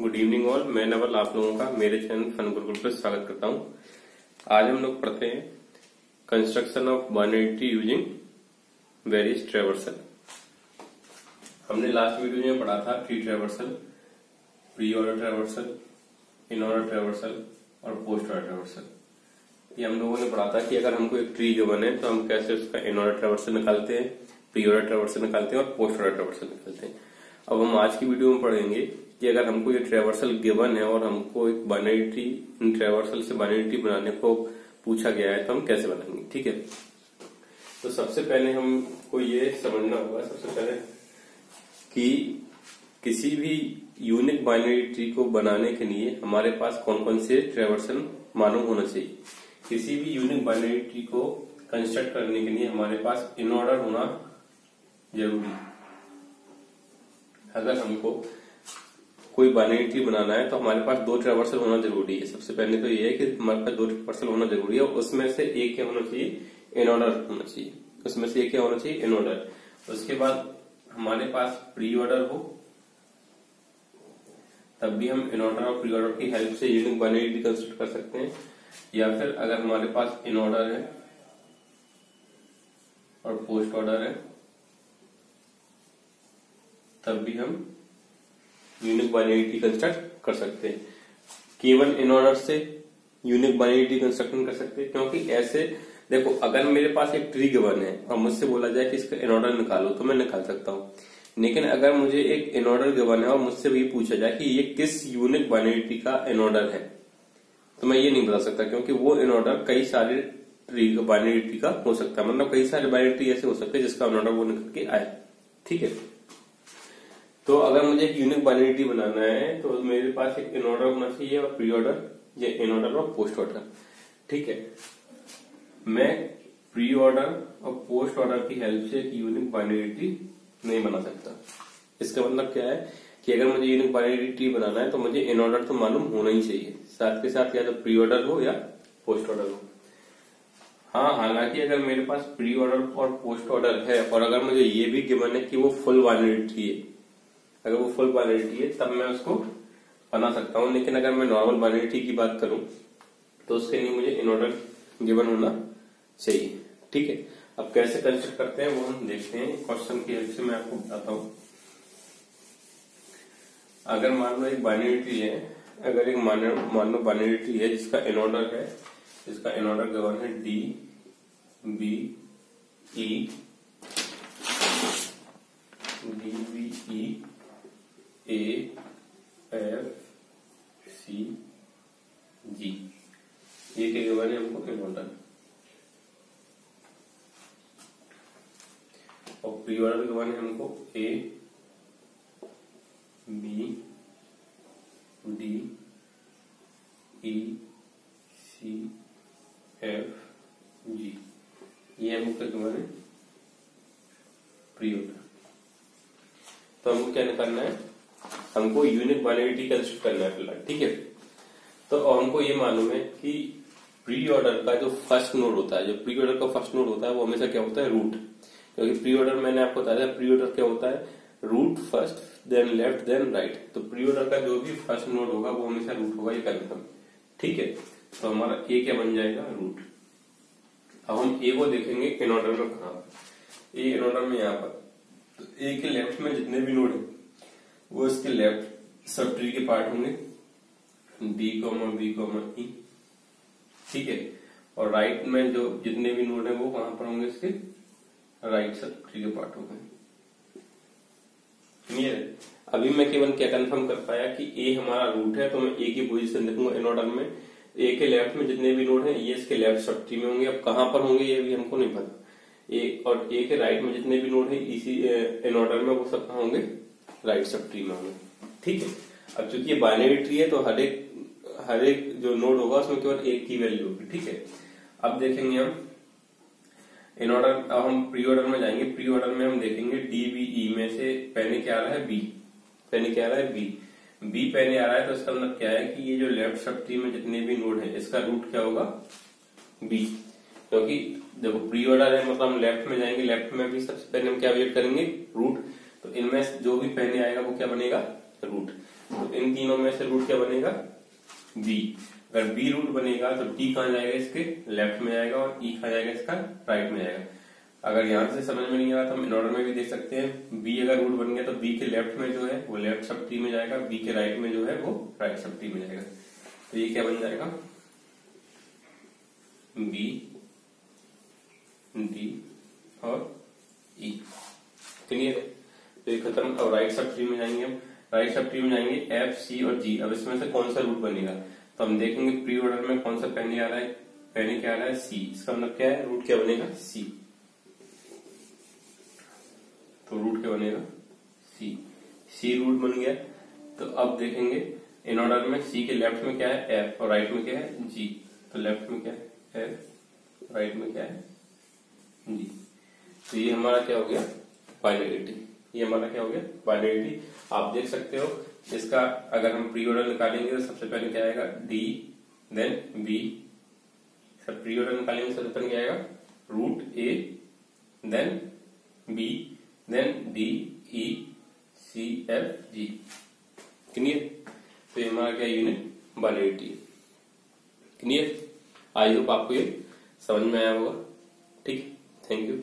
Good evening all मैं नवल आप लोगों का मेरे चैनल फन गुरुकुल पर स्वागत करता हूँ। आज हम लोग पढ़ते हैं construction of binary tree using various traversal हमने लास्ट वीडियो में पढ़ा था tree traversal pre order traversal in order traversal और पोस्ट ऑर्डर ट्रेवर्सल ये हम लोगों ने पढ़ा था कि अगर हमको एक ट्री जो बने तो हम कैसे उसका इन ऑर्डर ट्रेवर्सल निकालते हैं प्री ऑर्डर ट्रेवर्सल निकालते हैं और पोस्ट ऑर्डर ट्रेवर्सल निकालते हैं। अब हम आज की वीडियो में पढ़ेंगे कि अगर हमको ये ट्रेवर्सल गिवन है और हमको एक बाइनरी इन ट्रेवर्सल से बाइनरी बनाने को पूछा गया है तो हम कैसे बनाएँगे? ठीक है? तो सबसे पहले हमको ये समझना होगा, सबसे पहले कि किसी भी यूनिक बाइनरी ट्री को बनाने के लिए हमारे पास कौन कौन से ट्रेवर्सल मालूम होना चाहिए? किसी भी यूनिक बाइनरी ट्री को कंस्ट्रक्ट करने के लिए हमारे पास इन ऑर्डर होना ज़रूरी अगर हमको कोई बाइनरी ट्री बनाना है तो हमारे पास दो ट्रेवर्सल होना ज़रूरी है। सबसे पहले तो ये है कि हमारे पास दो ट्रेवर्सल होना ज़रूरी है, उसमें से एक क्या होना चाहिए? इन ऑर्डर होना चाहिए। उसमें से एक क्या होना चाहिए? इन ऑर्डर उसके बाद हमारे पास प्री ऑर्डर हो, तब भी हम इन ऑर्डर और प्री ऑर्डर की हेल्प से यूनिक बाइनरी ट्री कंस्ट्रक्ट कर सकते हैं। या फिर अगर हमारे पास इन ऑर्डर है और पोस्ट ऑर्डर है, तब भी हम यूनिक बाइनरी कंस्ट्रक्ट कर सकते हैं। केवल इन ऑर्डर से यूनिक बाइनरी कंस्ट्रक्शन कर सकते हैं क्योंकि ऐसे, देखो, अगर मेरे पास एक ट्री गिवन है, और मुझसे बोला जाए कि इसका इन ऑर्डर निकालो तो मैं निकाल सकता हूँ। लेकिन अगर मुझे एक इन ऑर्डर गिवन है, और मुझसे भी पूछा जाए कि ये किस यूनिक बाइनरी का इन ऑर्डर है तो मैं ये नहीं बता सकता, क्योंकि वो इन ऑर्डर कई सारे ट्री बाइनरी का हो सकता है। मतलब कई सारे बाइनरी ऐसे हो सकते हैं जिसका इन ऑर्डर वो निकल के आए। ठीक है? तो अगर मुझे एक यूनिक बाइनरी बनाना है तो मेरे पास एक इन ऑर्डर होना चाहिए और प्री ऑर्डर या इन ऑर्डर और पोस्ट ऑर्डर ठीक है? मैं प्री ऑर्डर और पोस्ट ऑर्डर की हेल्प से एक यूनिक बाइनरी नहीं बना सकता। इसका मतलब क्या है कि अगर मुझे यूनिक बाइनरी बनाना है तो मुझे इन ऑर्डर तो मालूम होना ही चाहिए। साथ के साथ या तो प्री ऑर्डर हो या पोस्ट ऑर्डर हो। हाँ हालाँकि अगर मेरे पास प्री ऑर्डर और पोस्ट ऑर्डर है, और अगर मुझे ये भी गिवन है कि वो फुल बाइनरी है अगर वो फुल बाइनरी है, तब मैं उसको बना सकता हूँ। लेकिन अगर मैं नॉर्मल बाइनरी की बात करूँ तो उसके लिए मुझे इन ऑर्डर गिवन होना चाहिए। ठीक है? अब कैसे कंसिडर करते हैं, वो हम देखते हैं। क्वेश्चन की हेल्प से मैं आपको बताता हूँ। अगर मान लो एक बाइनरी है, अगर एक मान लो बाइनरी है जिसका इन ऑर्डर है, जिसका इन ऑर्डर है D B E D B E A F C G ये क्या गिवन है हमको इन्वर्टर और प्री ऑर्डर गिवन है हमको A B D E C F G ये हमको क्या गिवन है प्री ऑर्डर तो हमको क्या करना है? हमको यूनिक बाइनरी कंस्ट्रक्ट करना है फ़िलहाल, ठीक है? तो हमको ये मालूम है कि प्री ऑर्डर का जो फ़र्स्ट नोड होता है, जो प्री ऑर्डर का फ़र्स्ट नोड होता है, वो हमेशा क्या होता है? रूट क्योंकि प्री ऑर्डर मैंने आपको बताया प्री ऑर्डर क्या होता है? Root first then left then right तो प्री ऑर्डर का जो भी फ़र्स्ट नोड होगा, वो हमेशा रूट होगा, ये कन्फर्म ठीक है? तो हमारा ए क्या बन जाएगा? रूट अब हम ए को देखेंगे इन ऑर्डर में कहा ए इन ऑर्डर में यहाँ पर. तो ए के लेफ़्ट में जितने भी नोड है वो इसके लेफ़्ट सब ट्री के पार्ट होंगे। D comma B comma E ठीक है? और राइट में जो जितने भी नोड है, वो कहाँ पर होंगे इसके? राइट सब ट्री के पार्ट होंगे। क्लियर अभी मैं केवल क्या कंफर्म कर पाया कि ए हमारा रूट है तो मैं ए की पोजीशन देखूँगा इन ऑर्डर में। ए के लेफ़्ट में जितने भी नोड है, ये इसके लेफ़्ट सब ट्री में होंगे। अब कहाँ पर होंगे, ये भी हमको नहीं पता। ए और ए के राइट में जितने भी नोड है, इसी इन ऑर्डर में वो सब कहा होंगे? राइट सब ट्री में होंगे। ठीक है। अब चूँकि ये बाइनरी ट्री है तो हर एक हर एक जो नोड होगा, उसमें केवल एक की वैल्यू होगी, ठीक है? अब देखेंगे हम। इन ऑर्डर अब हम प्री ऑर्डर में जाएँगे। प्री ऑर्डर में हम देखेंगे डी बी ई में से पहले क्या आ रहा है? बी पहले क्या आ रहा है? बी बी पहले आ रहा है तो इसका मतलब क्या है कि ये जो लेफ़्ट सब ट्री में जितने भी नोड है, इसका रूट क्या होगा? बी क्योंकि देखो प्री ऑर्डर है मतलब हम लेफ़्ट में जाएँगे। लेफ़्ट में भी सबसे पहले हम क्या वेट करेंगे? रूट इनमें जो भी पहले आएगा वो क्या बनेगा? रूट। तो इन तीनों में से रूट क्या बनेगा? बी अगर बी रूट बनेगा तो डी कहा जाएगा इसके? लेफ़्ट में आएगा और ई e कहा जाएगा इसका? राइट में आएगा अगर यहाँ से समझ में नहीं आ रहा तो हम इन ऑर्डर में भी देख सकते हैं। बी अगर रूट बन गया तो बी के लेफ़्ट में जो है, वो लेफ़्ट सब ट्री में जाएगा। बी के राइट में जो है, वो राइट सब ट्री में जाएगा। तो ये क्या बन जाएगा? बी डी और ई e. क्लियर तो ये खत्म, अब राइट सब ट्री में जाएँगे हम। राइट सब ट्री में जाएँगे एफ़ सी और जी अब इसमें से कौन सा रूट बनेगा? तो हम देखेंगे प्री ऑर्डर में कौन सा पहले आ रहा है। पहले क्या आ रहा है सी इसका मतलब क्या है? रूट क्या बनेगा? सी तो रूट क्या बनेगा? सी सी रूट बन गया। तो अब देखेंगे इन ऑर्डर में सी के लेफ़्ट में क्या है? एफ़ और राइट में क्या है? जी तो लेफ़्ट में क्या है? एफ़ राइट में क्या है? जी तो ये हमारा क्या हो गया? बाइनरिटी ये हमारा क्या हो गया? बाइनरिटी आप देख सकते हो, इसका अगर हम प्री ऑर्डर निकालेंगे तो सबसे पहले क्या आएगा? डी देन बी सब प्री ऑर्डर निकालेंगे, सबसे पहले क्या आएगा? Root A then B then D E C F G clear तो ये हमारा क्या unique binary tree clear I hope आपको ये समझ में आया होगा। ठीक थैंक यू